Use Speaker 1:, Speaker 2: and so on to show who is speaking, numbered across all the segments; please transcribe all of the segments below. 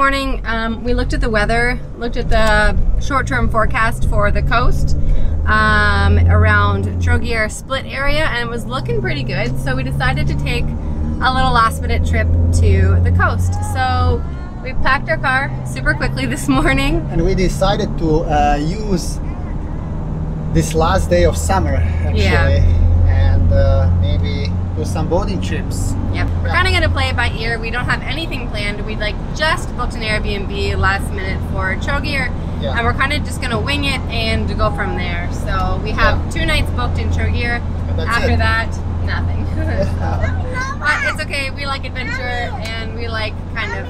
Speaker 1: morning, um, we looked at the weather, looked at the short-term forecast for the coast um, around Trogir Split area and it was looking pretty good. So we decided to take a little last minute trip to the coast. So we packed our car super quickly this morning.
Speaker 2: And we decided to uh, use this last day of summer actually.
Speaker 1: Yeah.
Speaker 2: And uh, maybe do some boating trips.
Speaker 1: Yep. We're
Speaker 2: Yeah.
Speaker 1: kind of going to play it by ear. We don't have anything planned. We like just booked an Airbnb last minute for Trogir.
Speaker 2: Yeah.
Speaker 1: And we're kind of just going to wing it and go from there. So we have
Speaker 2: Yeah.
Speaker 1: two nights booked in Trogir. After
Speaker 2: it.
Speaker 1: that, nothing. But it's okay. We like adventure and we like kind of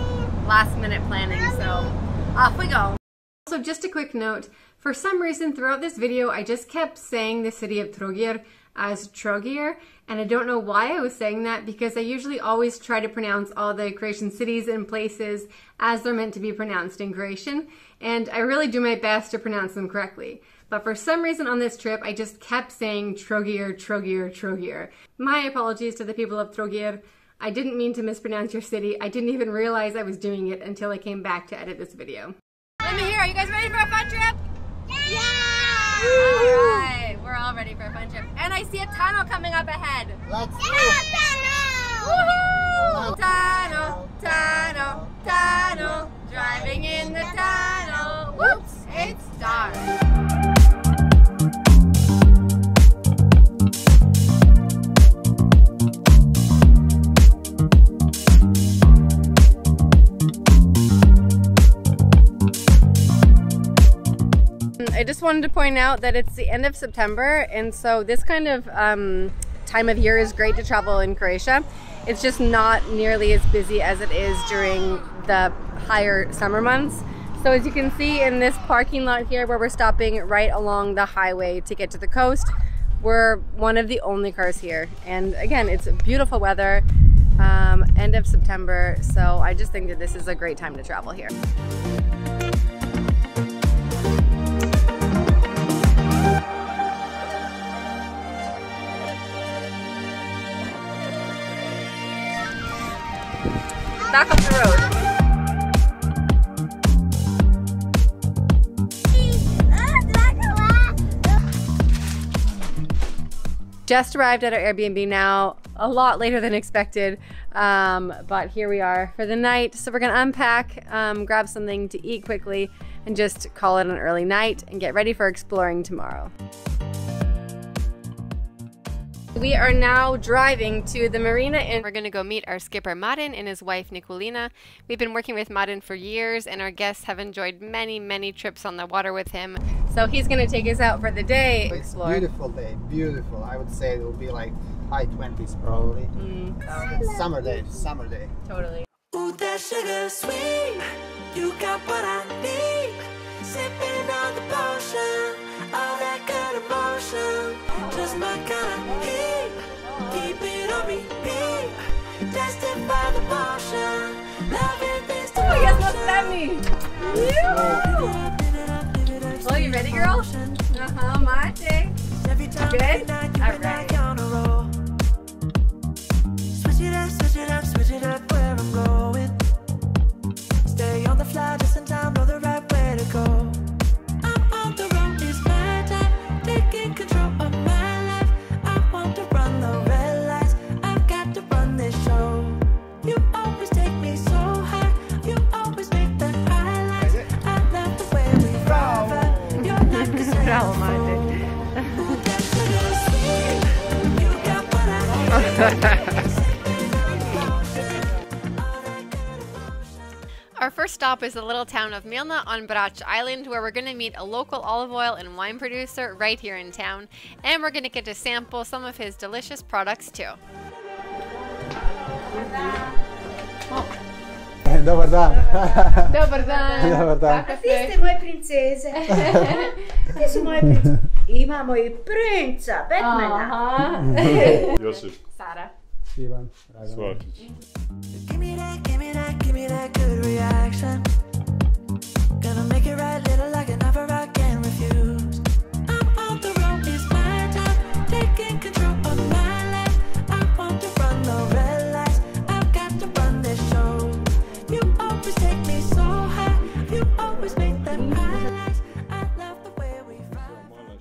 Speaker 1: last minute planning. So off we go. So just a quick note, for some reason throughout this video I just kept saying the city of Trogir as Trogir and I don't know why I was saying that because I usually always try to pronounce all the Croatian cities and places as they're meant to be pronounced in Croatian and I really do my best to pronounce them correctly. But for some reason on this trip, I just kept saying Trogir, Trogir, Trogir. My apologies to the people of Trogir. I didn't mean to mispronounce your city. I didn't even realize I was doing it until I came back to edit this video. Let me hear, are you guys ready for a fun trip?
Speaker 3: Yeah!
Speaker 1: Alright, we're all ready for a fun trip. And I see a tunnel coming up ahead.
Speaker 2: Let's go.
Speaker 1: Woohoo! Tunnel, tunnel, tunnel, driving in the tunnel. Whoops, it's dark. I just wanted to point out that it's the end of September, and so this kind of um, time of year is great to travel in Croatia. It's just not nearly as busy as it is during the higher summer months. So as you can see in this parking lot here where we're stopping right along the highway to get to the coast, we're one of the only cars here. And again, it's beautiful weather, um, end of September, so I just think that this is a great time to travel here. Back up the road. just arrived at our Airbnb now, a lot later than expected. Um, but here we are for the night. So we're gonna unpack, um, grab something to eat quickly, and just call it an early night and get ready for exploring tomorrow. We are now driving to the marina and we're going to go meet our skipper Marin and his wife Nicolina. We've been working with Marin for years and our guests have enjoyed many, many trips on the water with him. So he's going to take us out for the day.
Speaker 2: It's
Speaker 1: explore.
Speaker 2: beautiful day, beautiful. I would say it will be like high 20s probably.
Speaker 1: Mm,
Speaker 2: It's summer day, summer day.
Speaker 1: totally.
Speaker 4: Ooh, that sugar sweet. You got what I need. Sipping on the potion. All that good emotion. Just my kind of heat. Keep it on repeat. The this
Speaker 1: Oh, yes, that
Speaker 4: devotion.
Speaker 1: Oh, you ready, girl? Uh-huh, Mate.
Speaker 4: Every time
Speaker 1: Good?
Speaker 4: every night, you
Speaker 1: All
Speaker 4: and I
Speaker 1: right.
Speaker 4: on a roll. Switch it up, switch it up, switch it up where I'm going. Stay on the fly just in time,
Speaker 1: Our first stop is the little town of Milna on Brač Island, where we're going to meet a local olive oil and wine producer right here in town, and we're going to get to sample some of his delicious products too.
Speaker 2: Dobar dan.
Speaker 1: Dobar dan!
Speaker 2: Dobar dan.
Speaker 3: A vi ste moje princeze. Ti su moje princeze. Imamo i princa, Batmana.
Speaker 5: Josip
Speaker 2: Dragan.
Speaker 5: Svačić.
Speaker 4: Give me that, give me that, give me that good reaction.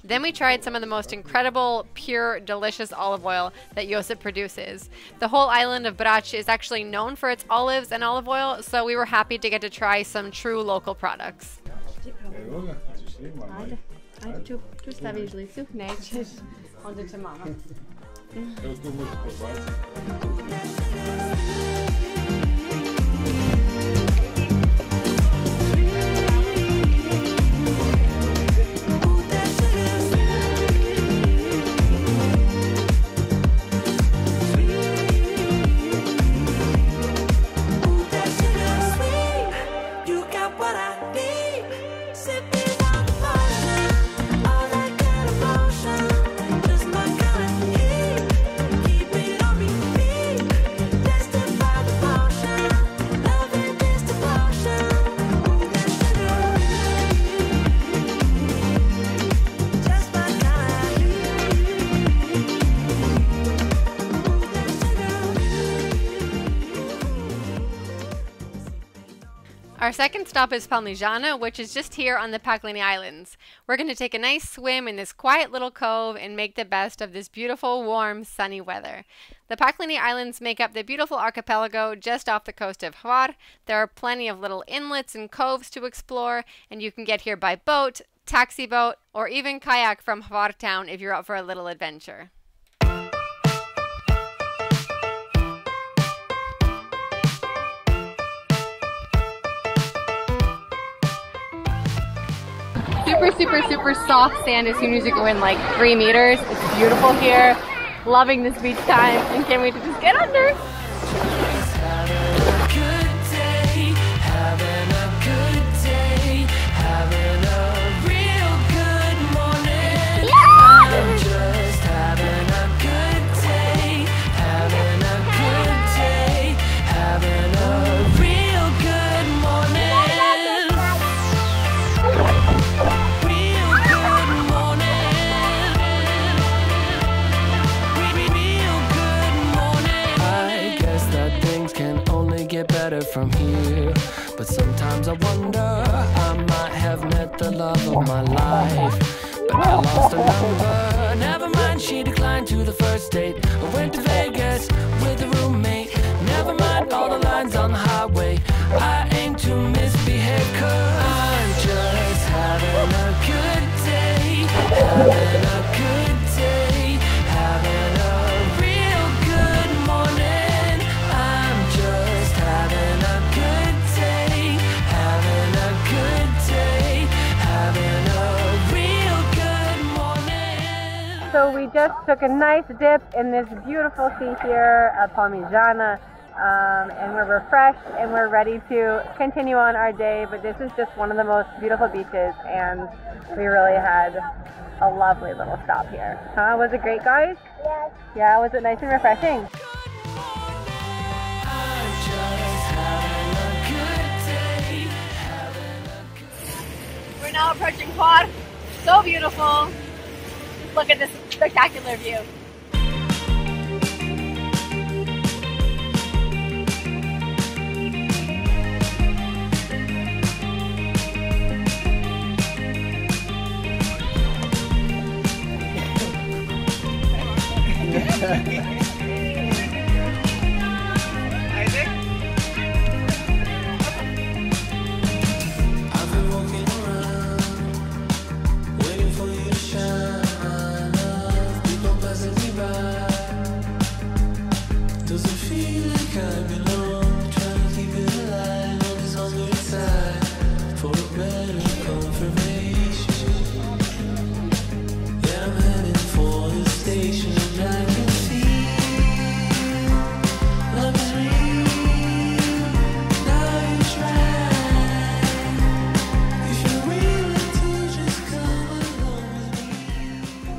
Speaker 1: Then we tried some of the most incredible, pure, delicious olive oil that Josip produces. The whole island of Brač is actually known for its olives and olive oil, so we were happy to get to try some true local products.
Speaker 4: Evo ga, ćeš ti, mama?
Speaker 1: Ajde, tu, tu staviš licu, nećeš, onda će mama.
Speaker 4: Evo tu možeš podbaciti.
Speaker 1: Second stop is Palmižana, which is just here on the Pakleni Islands. We're going to take a nice swim in this quiet little cove and make the best of this beautiful, warm, sunny weather. The Pakleni Islands make up the beautiful archipelago just off the coast of Hvar. There are plenty of little inlets and coves to explore, and you can get here by boat, taxi boat, or even kayak from Hvar town if you're up for a little adventure. Super, super, super soft sand as soon as you go in like three meters. It's beautiful here. Loving this beach time and can't wait to just get under.
Speaker 6: Just
Speaker 1: took a nice dip in this beautiful sea here at Palmižana. Um, and we're refreshed and we're ready to continue on our day. But this is just one of the most beautiful beaches, and we really had a lovely little stop here. Huh? Was it great, guys?
Speaker 7: Yes.
Speaker 1: Yeah, was it nice and refreshing?
Speaker 6: I'm just having a good day. Having a good
Speaker 1: We're now approaching Hvar. So beautiful. Just look at this spectacular view.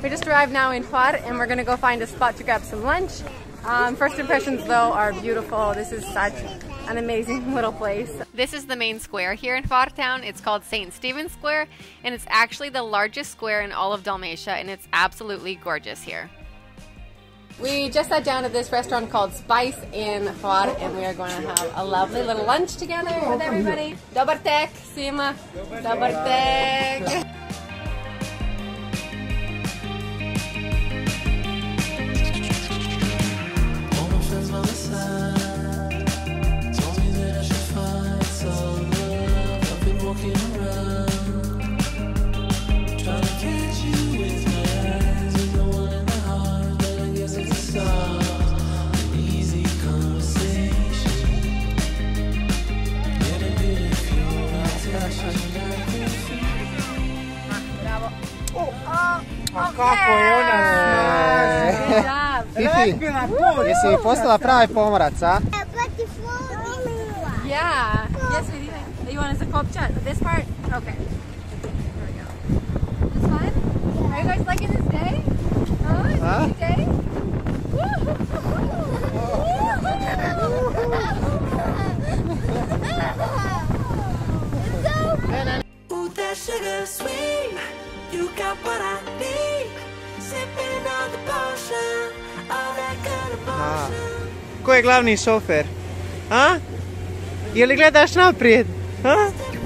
Speaker 1: We just arrived now in Hvar and we're gonna go find a spot to grab some lunch. Um, first impressions though are beautiful. This is such an amazing little place. This is the main square here in Hvar town. It's called St. Stephen's Square and it's actually the largest square in all of Dalmatia and it's absolutely gorgeous here. We just sat down at this restaurant called Spice in Hvar and we are going to have a lovely little lunch together with everybody. Dobar tek, Sima. Dobar tek.
Speaker 2: Kako je ona
Speaker 1: job.
Speaker 2: Fifi, jesi postala pravi pomorac, a?
Speaker 1: Yeah. Yes, sweetie. You want us to kopcha? This part? Okay. Here we go. This fun? Are you guys liking this day? Huh? It's a
Speaker 2: Huh?
Speaker 1: good day?
Speaker 4: Ooh, that sugar sweet. You got what I need. Sipping on the potion. All that good emotion.
Speaker 2: Ko je glavni šofer? A? Je li gledaš naprijed? A?
Speaker 4: Stick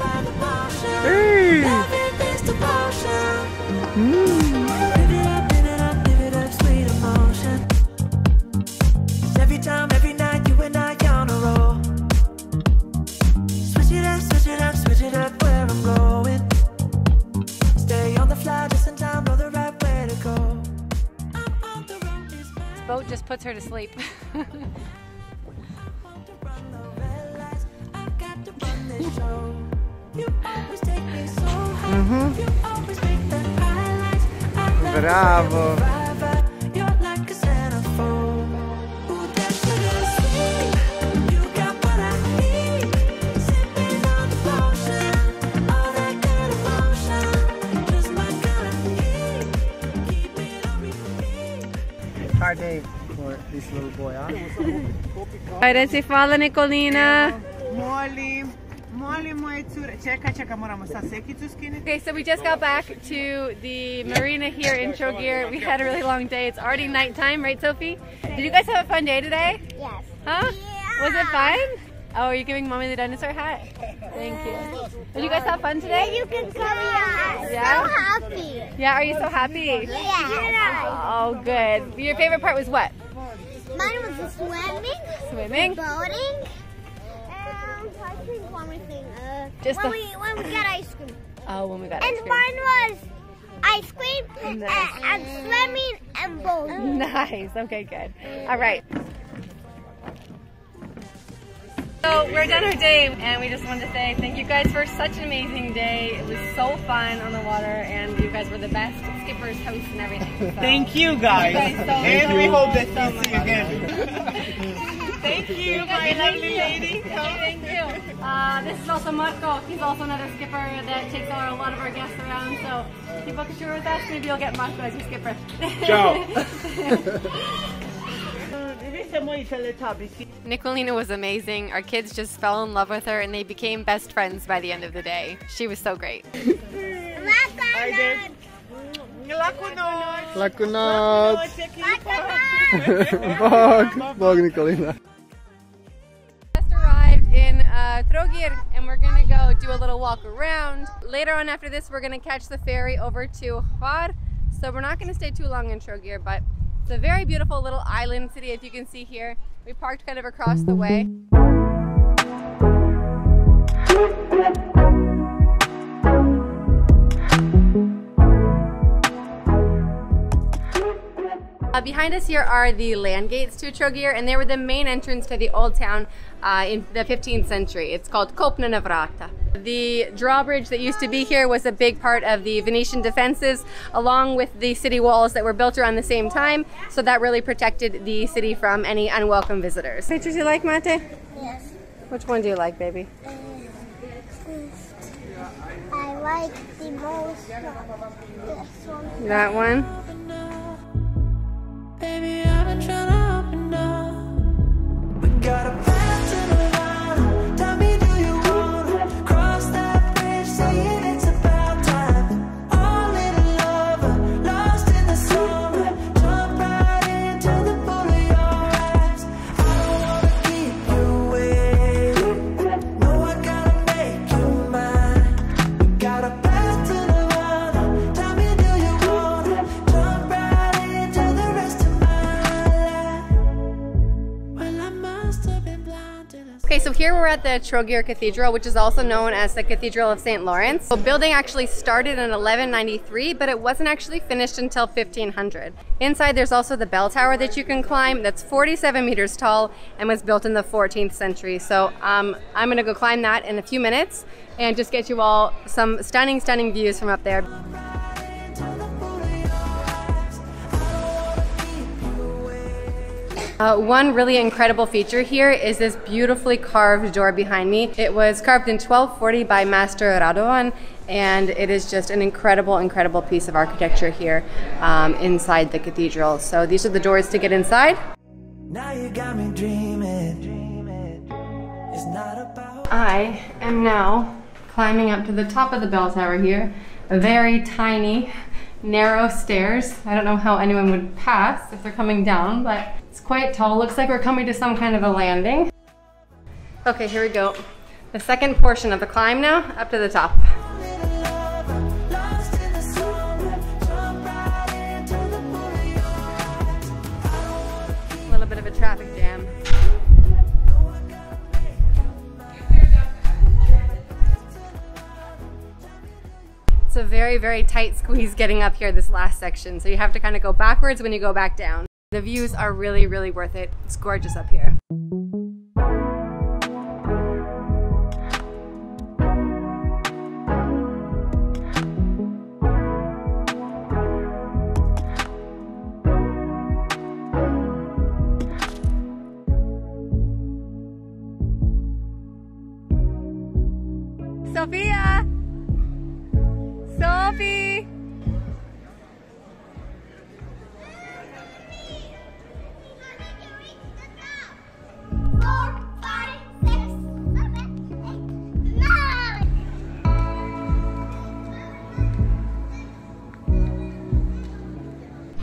Speaker 4: just
Speaker 1: puts her to sleep. Mm-hmm.
Speaker 4: Want to this
Speaker 2: little boy, a?
Speaker 1: Ajde si hvala Nikolina.
Speaker 3: Molim, molim moje cure. Čekaj, čekaj, moramo sad sekicu skinuti.
Speaker 1: Okay, so we just got back to the marina here in Trogir. We had a really long day. It's already nighttime, right, Sophie? Did you guys have a fun day today?
Speaker 7: Yes.
Speaker 1: Huh? Was it fun? Oh, are you giving mommy the dinosaur hat? Thank you. Did you guys have fun today?
Speaker 7: You can cover your hat.
Speaker 1: Yeah?
Speaker 7: So happy.
Speaker 1: Yeah, are you so happy?
Speaker 7: Yeah.
Speaker 1: Oh, good. Your favorite part was what?
Speaker 7: Mine was the swimming,
Speaker 1: Swimming?
Speaker 7: boating, and I think one more thing. Uh,
Speaker 1: Just
Speaker 7: when
Speaker 1: the-
Speaker 7: we when we got ice cream.
Speaker 1: Oh, when we got
Speaker 7: And
Speaker 1: ice cream.
Speaker 7: mine was ice cream and,
Speaker 1: Nice.
Speaker 7: and swimming and boating.
Speaker 1: Nice. Okay, good. All right. So we're done our day, and we just wanted to say thank you guys for such an amazing day. It was so fun on the water, and you guys were the best skippers, hosts, and everything. So.
Speaker 3: Thank you guys.
Speaker 1: You guys so
Speaker 3: and we hope that
Speaker 1: So
Speaker 3: we see you again. Thank you, my lovely lady.
Speaker 1: Thank you. Uh, this is also Marco. He's also another skipper that takes our, a lot of our guests around. So if you book a tour with us, maybe you'll get Marco as your skipper.
Speaker 5: Ciao.
Speaker 1: Nicolina was amazing. Our kids just fell in love with her and they became best friends by the end of the day. She was so great.
Speaker 3: Ajde. Laku noć.
Speaker 2: Laku noć.
Speaker 3: Noć, ekipa.
Speaker 2: Bog, Bog Nikolina.
Speaker 1: Just arrived in uh, Trogir and we're gonna go do a little walk around. Later on after this, we're gonna catch the ferry over to Hvar. So we're not gonna stay too long in Trogir, but it's a very beautiful little island city, as you can see here. We parked kind of across the way. Uh, behind us here are the land gates to Trogir, and they were the main entrance to the old town uh, in the 15th century. It's called Kopnena vrata. The drawbridge that used to be here was a big part of the Venetian defenses, along with the city walls that were built around the same time. So that really protected the city from any unwelcome visitors. Pictures you like, Mate?
Speaker 7: Yes.
Speaker 1: Which one do you like, baby?
Speaker 7: Um, I like the most uh, this one.
Speaker 1: That one? Trogir Cathedral, which is also known as the Cathedral of St. Lawrence. The building actually started in 1193, but it wasn't actually finished until 1500. Inside, there's also the bell tower that you can climb that's 47 meters tall and was built in the 14th century. So um, I'm gonna go climb that in a few minutes and just get you all some stunning, stunning views from up there. Uh, one really incredible feature here is this beautifully carved door behind me. It was carved in 1240 by Master Radovan, and it is just an incredible, incredible piece of architecture here um, inside the cathedral. So these are the doors to get inside.
Speaker 4: Now you got me dreaming. dreaming. It's not about.
Speaker 1: I am now climbing up to the top of the bell tower here. Very tiny, narrow stairs. I don't know how anyone would pass if they're coming down, but quite tall. Looks like we're coming to some kind of a landing. Okay, here we go. The second portion of the climb now, up to the top. A little bit of a traffic jam. It's a very, very tight squeeze getting up here this last section, so you have to kind of go backwards when you go back down. The views are really, really worth it. It's gorgeous up here.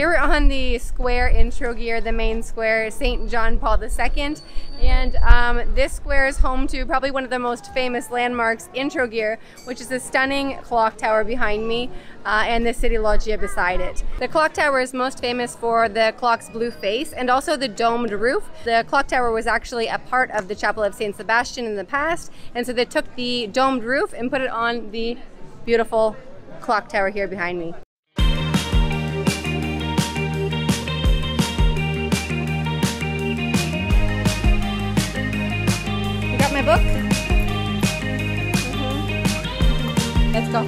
Speaker 1: Here we're on the square in Trogir, the main square, St. John Paul II. And um, this square is home to probably one of the most famous landmarks in Trogir, which is the stunning clock tower behind me uh, and the city loggia beside it. The clock tower is most famous for the clock's blue face and also the domed roof. The clock tower was actually a part of the Chapel of St. Sebastian in the past, and so they took the domed roof and put it on the beautiful clock tower here behind me. My book? Mhm. Let's go.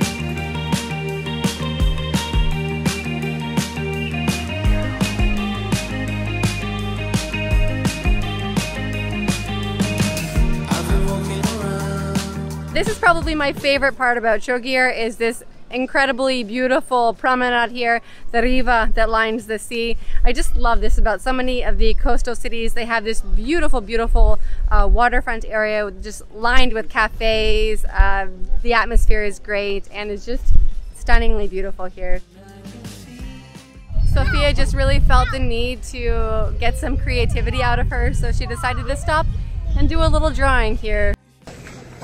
Speaker 1: This is probably my favorite part about Trogir is this incredibly beautiful promenade here, the riva that lines the sea. I just love this about so many of the coastal cities. They have this beautiful, beautiful uh, waterfront area just lined with cafes. Uh, the atmosphere is great and it's just stunningly beautiful here. Sophia just really felt the need to get some creativity out of her, so she decided to stop and do a little drawing here.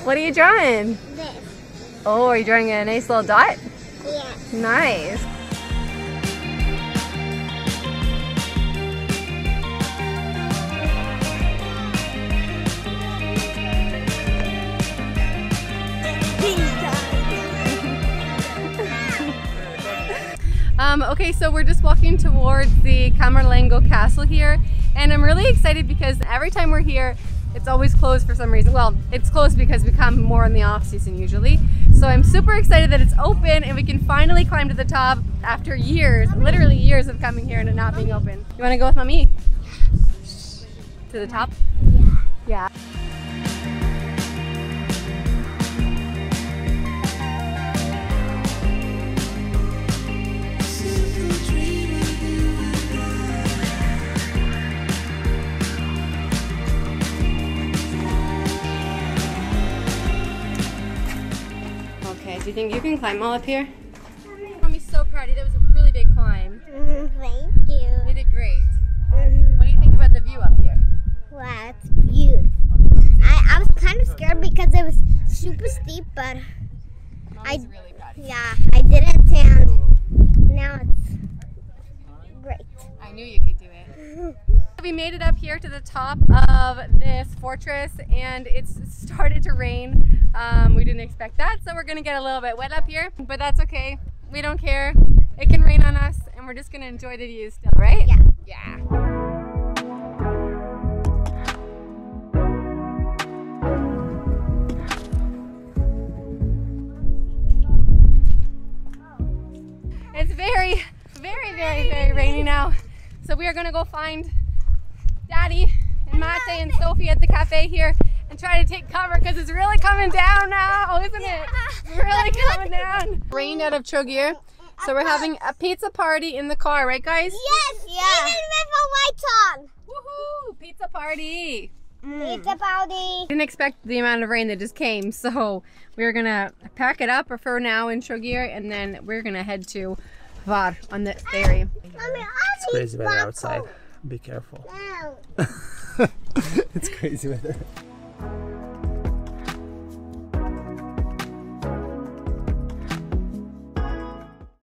Speaker 1: What are you drawing?
Speaker 7: This.
Speaker 1: Oh, are you drawing a nice little dot?
Speaker 7: Yes.
Speaker 1: Nice. Um, okay, so we're just walking towards the Camerlengo Castle here, and I'm really excited because every time we're here, it's always closed for some reason. Well, it's closed because we come more in the off season usually. So I'm super excited that it's open and we can finally climb to the top after years, literally years of coming here and it not being open. You want to go with mommy? To the top? You think you can climb all up here? Mommy's so proud. That was a really big climb.
Speaker 7: Mm, thank you.
Speaker 1: You did great.
Speaker 7: Mm,
Speaker 1: What do you think about the view up here?
Speaker 7: wow, it's beautiful. I, I was kind of scared because it was super steep, but I
Speaker 1: really
Speaker 7: yeah, I did it and now it's great.
Speaker 1: I knew you could do it. We made it up here to the top of this fortress and it's started to rain. Um, we didn't expect that, so we're gonna get a little bit wet up here, but that's okay. We don't care. It can rain on us and we're just gonna enjoy the view still, right?
Speaker 7: Yeah.
Speaker 1: Yeah. It's very, very, very, very rainy now. So we are gonna go find Dad Mate and Sophie at the cafe here and try to take cover because it's really coming down now, isn't it? It's really coming down. Rained out of Trogir. So we're having a pizza party in the car, right guys?
Speaker 7: Yes. Yeah. Even with a light on.
Speaker 1: Woohoo! Pizza party! Mm.
Speaker 7: Pizza party.
Speaker 1: Didn't expect the amount of rain that just came, so we're gonna pack it up for now in Trogir and then we're gonna head to Hvar on the ferry.
Speaker 7: Mommy,
Speaker 8: It's crazy weather outside. Be careful.
Speaker 2: it's crazy weather.